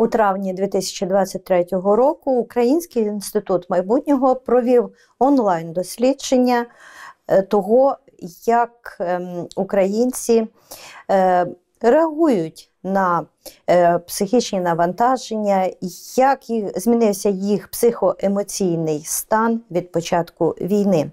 У травні 2023 року Український інститут майбутнього провів онлайн дослідження е, того, як ем, українці е, реагують на е, психічні навантаження, як змінився їх психоемоційний стан від початку війни.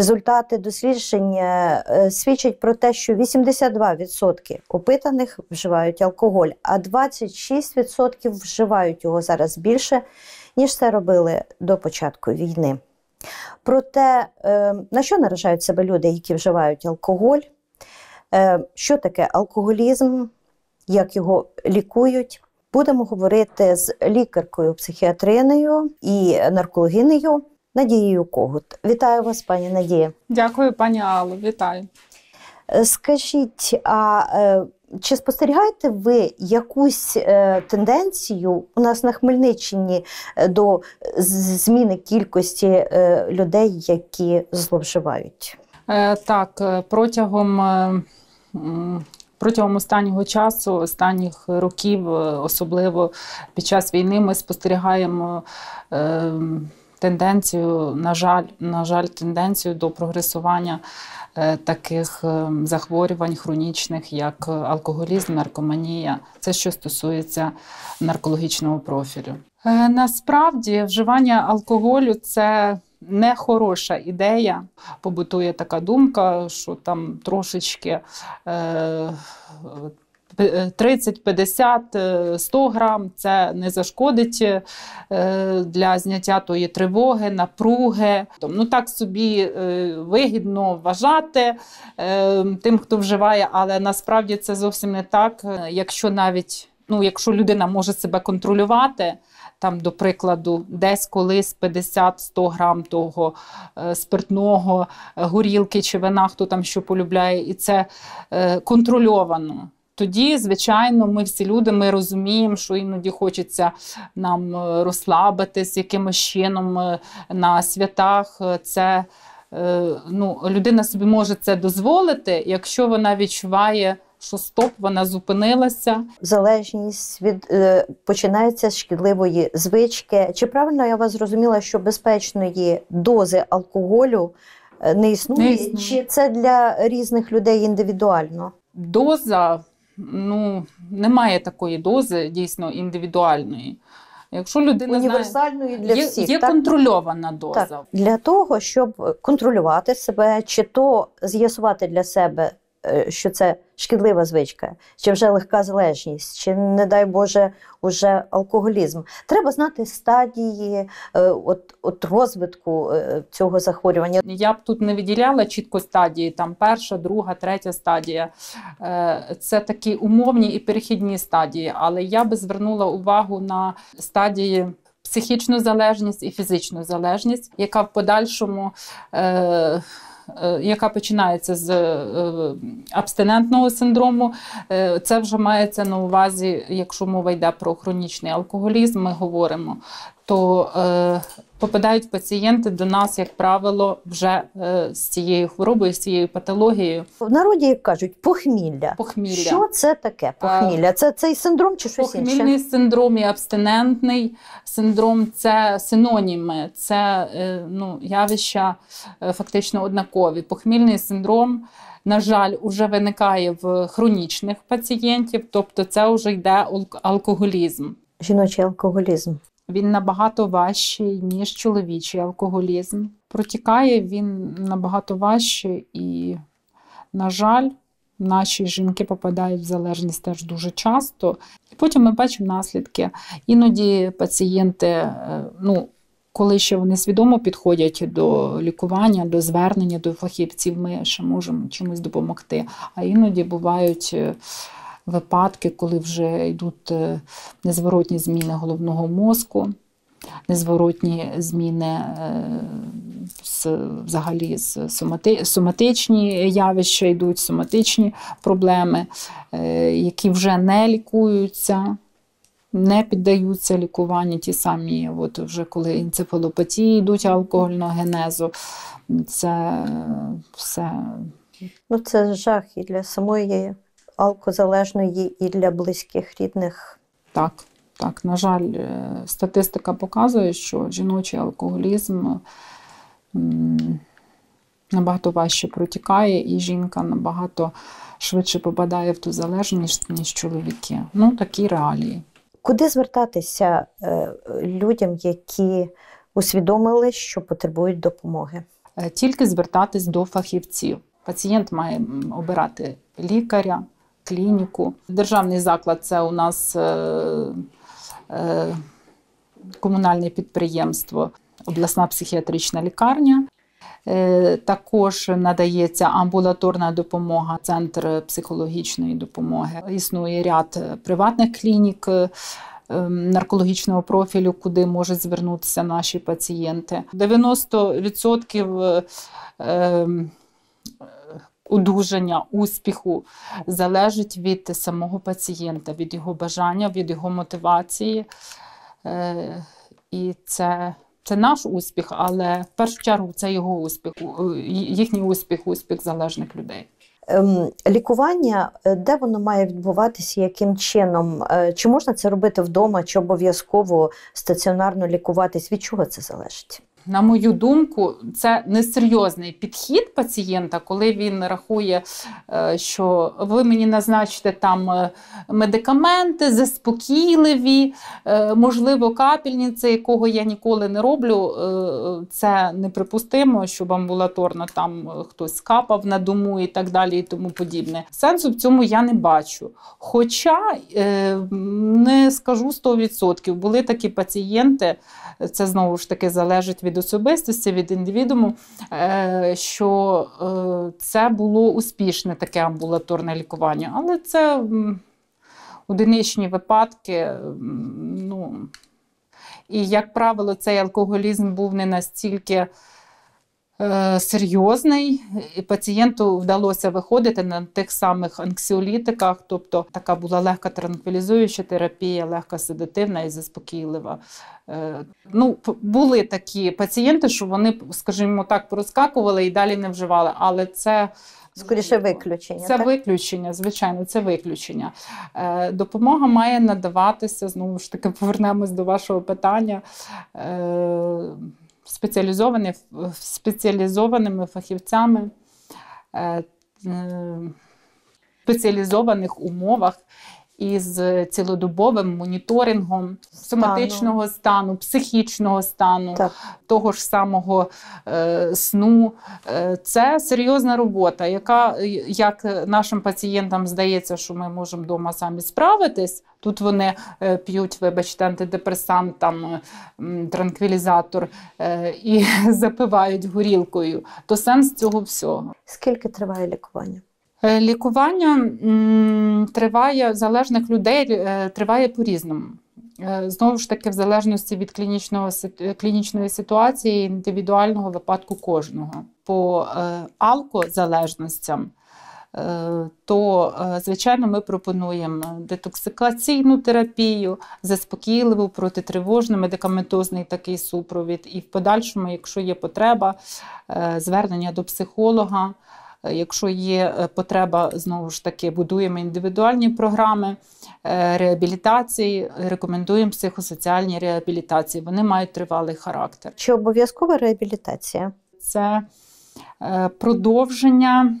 Результати дослідження е, свідчать про те, що 82% опитаних вживають алкоголь, а 26% вживають його зараз більше, ніж це робили до початку війни. Про те, е, на що наражають себе люди, які вживають алкоголь, е, що таке алкоголізм, як його лікують, будемо говорити з лікаркою, психіатриною і наркологинею Надією Когут. Вітаю вас, пані Надія. Дякую, пані Алло, вітаю. Е, Скажіть, а е, чи спостерігаєте ви якусь е, тенденцію у нас на Хмельниччині до зміни кількості людей, які зловживають? Так, протягом, протягом останнього часу, останніх років, особливо під час війни, ми спостерігаємо тенденцію, на жаль, на жаль, тенденцію до прогресування е, таких е, захворювань хронічних, як алкоголізм, наркоманія. Це що стосується наркологічного профілю. Е, Насправді вживання алкоголю це не хороша ідея. Побутує така думка, що там трошечки 30, 50, е, 100 грам це не зашкодить е, для зняття тої тривоги, напруги. Ну так собі е, вигідно вважати е, тим, хто вживає, але насправді це зовсім не так. Якщо навіть ну, якщо людина може себе контролювати. Там, до прикладу, десь колись 50-100 грам того спиртного, горілки чи вина, хто там що полюбляє, і це контрольовано. Тоді, звичайно, ми всі люди ми розуміємо, що іноді хочеться нам е, розслабитись якимось чином е, на святах. Е, Це ну, людина собі може це дозволити, якщо вона відчуває, що стоп, вона зупинилася. Залежність від е, починається з шкідливої звички. Чи правильно я вас зрозуміла, що безпечної дози алкоголю не існує? Не існує. Чи це для різних людей індивідуально? Доза, ну, немає такої дози дійсно індивідуальної. Якщо людина знає, Універсальної для є, всіх. є так? контрольована доза. Так, для того, щоб контролювати себе, чи то з'ясувати для себе, що це шкідлива звичка, чи вже легка залежність, чи, не дай Боже, уже алкоголізм. Треба знати стадії е, от, от розвитку е, цього захворювання. Я б тут не виділяла чітко стадії, там перша, друга, третя стадія. Е, Це такі умовні і перехідні стадії, але я би звернула увагу на стадії. Психічну залежність і фізичну залежність, яка в подальшому е, е, яка починається з е, абстинентного синдрому, е, це вже мається на увазі, якщо мова йде про хронічний алкоголізм, ми говоримо, то е, попадають пацієнти до нас, як правило, вже е, з цією хворобою, з цією патологією. В народі як кажуть похмілля. Похмілля. Що це таке? Похмілля? Це цей синдром чи щось Похмільний синдром і абстинентний синдром це синоніми, це е, ну, явища е, фактично однакові. Похмільний синдром, на жаль, уже виникає в хронічних пацієнтів, тобто це вже йде алкоголізм. Жіночий алкоголізм. Він набагато важчий, ніж чоловічий алкоголізм. Протікає він набагато важче і, на жаль, наші жінки попадають в залежність теж дуже часто. І потім ми бачимо наслідки. Іноді пацієнти, е, ну, коли ще вони свідомо підходять до лікування, до звернення до фахівців, ми ще можемо чимось допомогти. А іноді бувають е, випадки, коли вже йдуть е, незворотні зміни головного мозку, незворотні зміни е, взагалі соматичні явища йдуть, соматичні проблеми, е, які вже не лікуються. Не піддаються лікуванню ті самі, от вже коли енцефалопатії йдуть алкогольного генезу, це все Ну, це жах і для самої алкозалежної, і для близьких рідних. Так, так, на жаль, е, статистика показує, що жіночий алкоголізм набагато важче протікає, і жінка набагато швидше попадає в ту залежність, ніж чоловіки. Ну, такі реалії. Куди звертатися е, людям, які усвідомили, що потребують допомоги? Е, тільки звертатись до фахівців. Пацієнт має обирати лікаря, клініку. Державний заклад це у нас е, комунальне підприємство, обласна психіатрична лікарня. Е, також надається амбулаторна допомога, центр психологічної допомоги. Існує ряд приватних клінік. Е, ем, наркологічного профілю, куди можуть звернутися наші пацієнти. 90% ем, одужання, успіху залежить від самого пацієнта, від його бажання, від його мотивації. Е, і це це наш успіх, але в першу чергу це його успіх, їхній успіх, успіх залежних людей. Ем, лікування, е, де воно має відбуватися, яким чином? Е, чи можна це робити вдома, чи обов'язково стаціонарно лікуватись? Від чого це залежить? На мою думку, це несерйозний підхід пацієнта, коли він рахує, е, що ви мені назначите там е, медикаменти, заспокійливі, е, можливо, капельниці, якого я ніколи не роблю. Це неприпустимо, щоб амбулаторно там хтось капав на дому і так далі, і тому подібне. Сенсу в цьому я не бачу. Хоча не скажу 100%, були такі пацієнти, це знову ж таки залежить від особистості, від індивідуму, е, що е, це було успішне таке амбулаторне лікування. Але це одиничні випадки. ну, І, як правило, цей алкоголізм був не настільки. Е, серйозний, і пацієнту вдалося виходити на тих самих анксіолітиках, тобто така була легка транквілізуюча терапія, легка седативна і заспокійлива. Е, ну, Були такі пацієнти, що вони, скажімо так, проскакували і далі не вживали, але це. Скоріше виключення. Це так? виключення, звичайно, це виключення. Е, допомога має надаватися, знову ж таки, повернемось до вашого питання спеціалізовані, спеціалізованими фахівцями е, спеціалізованих умовах із цілодобовим моніторингом соматичного стану, психічного стану, так. того ж самого е, сну. Е, це серйозна робота, яка як нашим пацієнтам здається, що ми можемо вдома самі справитись. Тут вони е, п'ють, вибачте, антидепресант, там транквілізатор е, і запивають горілкою. То сенс цього всього. Скільки триває лікування? Е, лікування триває залежних людей, е, триває по-різному. Е, знову ж таки, в залежності від клінічного клінічної ситуації, індивідуального випадку кожного. По алкозалежностям, то, звичайно, ми пропонуємо детоксикаційну терапію, заспокійливу, протитривожну, медикаментозний такий супровід, і в подальшому, якщо є потреба, звернення до психолога. Е, якщо є е, потреба, знову ж таки, будуємо індивідуальні програми е, реабілітації, рекомендуємо психосоціальні реабілітації. Вони мають тривалий характер. Чи обов'язкова реабілітація? Це продовження,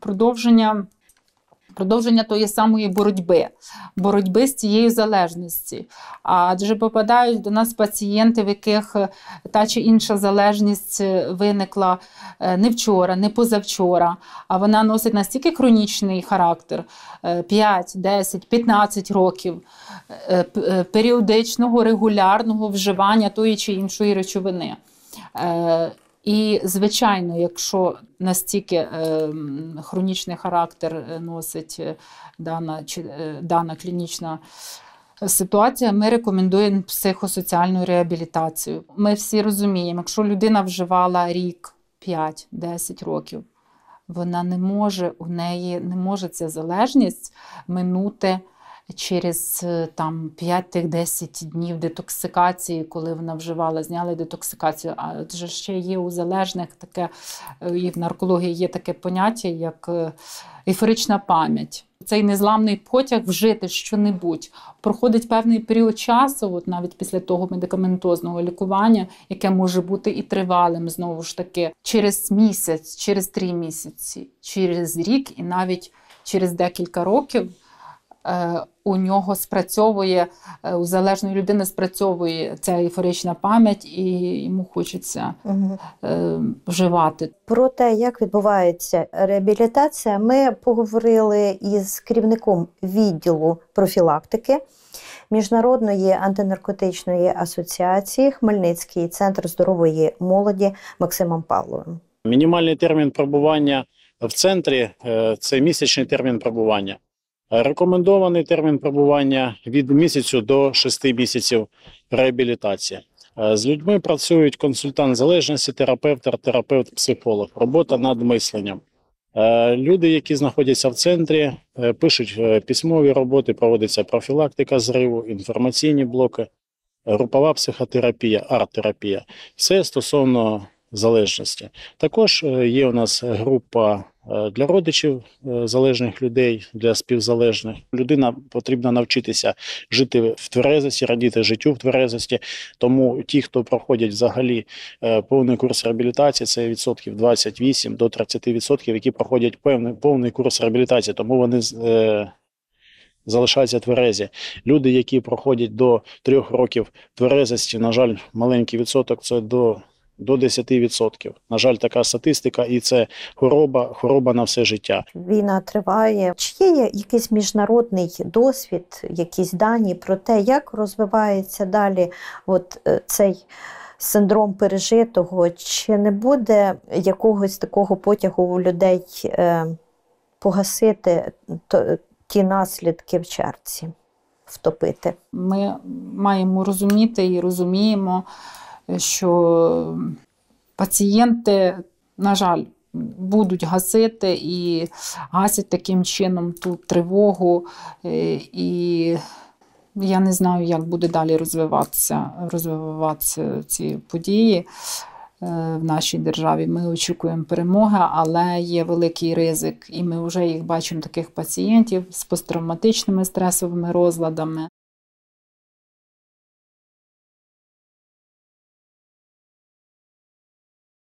продовження продовження тої самої боротьби, боротьби з цією залежністю. Адже попадають до нас пацієнти, в яких е, та чи інша залежність е, виникла е, не вчора, не позавчора, а вона носить настільки хронічний характер 5, 10, 15 років періодичного регулярного вживання тої чи іншої речовини. І, звичайно, якщо настільки е, хронічний характер е, носить е, дана чи, дана клінічна ситуація, ми рекомендуємо психосоціальну реабілітацію. Ми всі розуміємо, якщо людина вживала рік, 5-10 років, вона не може у неї не може ця залежність минути через е, там 5-10 днів детоксикації, коли вона вживала, зняли детоксикацію. А вже ще є у залежних таке, е, і в наркології є таке поняття, як ейфорична пам'ять. Цей незламний потяг вжити що-небудь. Проходить певний період часу, от навіть після того медикаментозного лікування, яке може бути і тривалим, знову ж таки, через місяць, через три місяці, через рік і навіть через декілька років. Е, у нього спрацьовує, е, у залежної людини спрацьовує ця ейфорична пам'ять, і йому хочеться е, вживати. Про те, як відбувається реабілітація, ми поговорили із керівником відділу профілактики Міжнародної антинаркотичної асоціації Хмельницький центр здорової молоді Максимом Павловим. Мінімальний термін пробування в центрі це місячний термін пробування. Рекомендований термін пробування від місяцю до 6 місяців реабілітації. Е, З людьми працюють консультант залежності, терапевт, терапевт, психолог. Робота над мисленням. Е, Люди, які знаходяться в центрі, е, пишуть письмові роботи, проводиться профілактика зриву, інформаційні блоки, групова психотерапія, арт-терапія. Все стосовно залежності. Також е, є у нас група е, для родичів е, залежних людей, для співзалежних. Людина потрібно навчитися жити в тверезості, радіти життю в тверезості. Тому ті, хто проходять взагалі повний курс реабілітації, це відсотків 28 до 30 відсотків, які проходять певний повний курс реабілітації, тому вони залишаються тверезі. Люди, які проходять до трьох років тверезості, на жаль, маленький відсоток це до до 10%. На жаль, така статистика, і це хвороба, хвороба на все життя. Війна триває. Чи є якийсь міжнародний досвід, якісь дані про те, як розвивається далі от е, цей синдром пережитого? Чи не буде якогось такого потягу у людей е, погасити то, ті наслідки в черці, втопити? Ми маємо розуміти і розуміємо, що пацієнти, на жаль, будуть гасити і гасять таким чином ту тривогу. е, І я не знаю, як буде далі розвиватися, розвиватися ці події е, в нашій державі. Ми очікуємо перемоги, але є великий ризик, і ми вже їх бачимо таких пацієнтів з посттравматичними стресовими розладами.